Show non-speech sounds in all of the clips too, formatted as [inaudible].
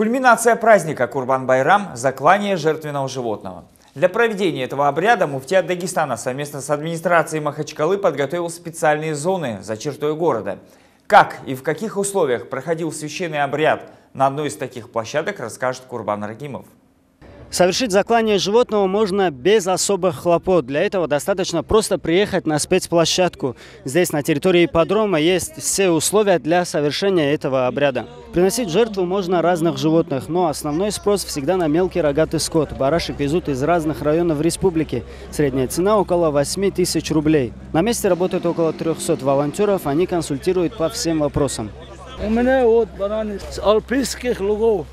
Кульминация праздника Курбан-Байрам – заклание жертвенного животного. Для проведения этого обряда муфтият Дагестана совместно с администрацией Махачкалы подготовил специальные зоны за чертой города. Как и в каких условиях проходил священный обряд на одной из таких площадок, расскажет Курбан Рагимов. Совершить заклание животного можно без особых хлопот. Для этого достаточно просто приехать на спецплощадку. Здесь на территории ипподрома есть все условия для совершения этого обряда. Приносить жертву можно разных животных, но основной спрос всегда на мелкий рогатый скот. Барашек везут из разных районов республики. Средняя цена около 8 тысяч рублей. На месте работают около 300 волонтеров, они консультируют по всем вопросам. У меня вот бараны с альпийских лугов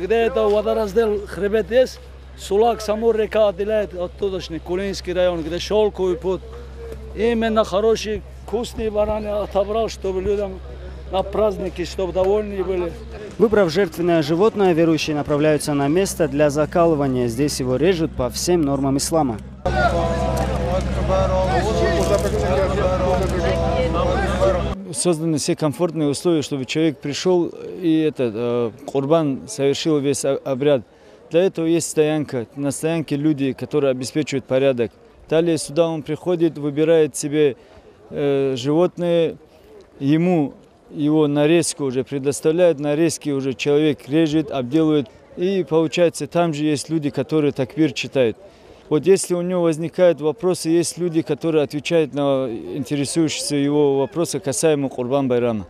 где это водораздел хребет есть, Сулак, саму река отделяет оттудошний Кулинский район, где шелковый путь. Именно хорошие, вкусные бараны отобрал, чтобы людям на праздники, чтобы довольны были. Выбрав жертвенное животное, верующие направляются на место для закалывания. Здесь его режут по всем нормам ислама. созданы все комфортные условия, чтобы человек пришел и этот э, курбан совершил весь обряд. Для этого есть стоянка. На стоянке люди, которые обеспечивают порядок. Далее сюда он приходит, выбирает себе э, животное, ему его нарезку уже предоставляют, нарезки уже человек режет, обделывает. И получается, там же есть люди, которые таквир читают. Вот если у него возникают вопросы, есть люди, которые отвечают на интересующиеся его вопросы касаемо Курбан Байрама.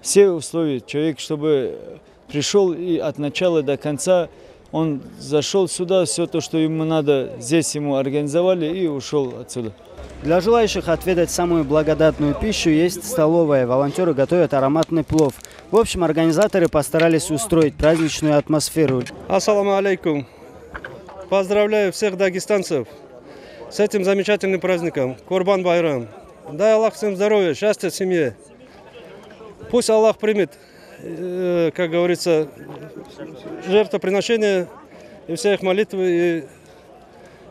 Все условия, человек, чтобы пришел и от начала до конца, он зашел сюда, все то, что ему надо, здесь ему организовали и ушел отсюда. Для желающих отведать самую благодатную пищу есть столовая. Волонтеры готовят ароматный плов. В общем, организаторы постарались устроить праздничную атмосферу. Ассаламу алейкум. Поздравляю всех дагестанцев с этим замечательным праздником, Курбан Байрам. Дай Аллах всем здоровья, счастья в семье. Пусть Аллах примет, э, как говорится, жертвоприношение и всех молитвы, и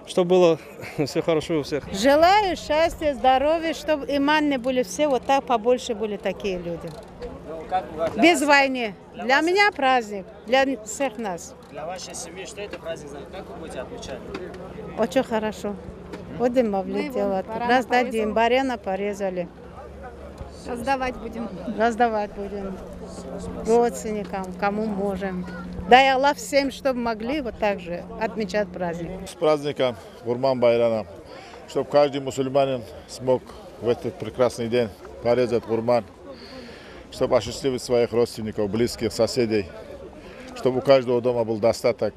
чтобы было [laughs] все хорошо у всех. Желаю счастья, здоровья, чтобы иманны были все, вот так побольше были такие люди. Без войны. Для, для меня праздник, для всех нас. Для вашей семьи что это праздник? Как вы будете отмечать? Очень хорошо. Будем мавлид делать. Раздадим. Барена порезали. Раздавать будем. Раздавать будем. Родственникам, кому можем. Дай Аллах всем, чтобы могли вот так же отмечать праздник. С праздником Гурман Байрана. Чтобы каждый мусульманин смог в этот прекрасный день порезать гурман чтобы осчастливить своих родственников, близких, соседей, чтобы у каждого дома был достаток,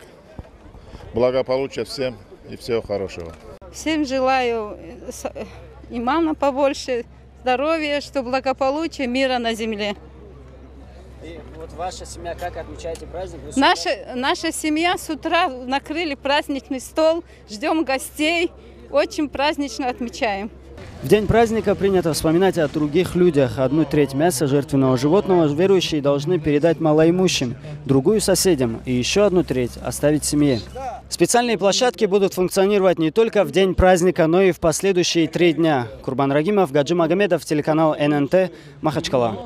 благополучия всем и всего хорошего. Всем желаю э, имана побольше, здоровья, что благополучие, мира на земле. И вот ваша семья как отмечаете праздник? Наша, наша семья с утра накрыли праздничный стол, ждем гостей, очень празднично отмечаем. В день праздника принято вспоминать о других людях. Одну треть мяса жертвенного животного верующие должны передать малоимущим, другую соседям и еще одну треть оставить семье. Специальные площадки будут функционировать не только в день праздника, но и в последующие три дня. Курбан Рагимов, Гаджи Магомедов, телеканал ННТ, Махачкала.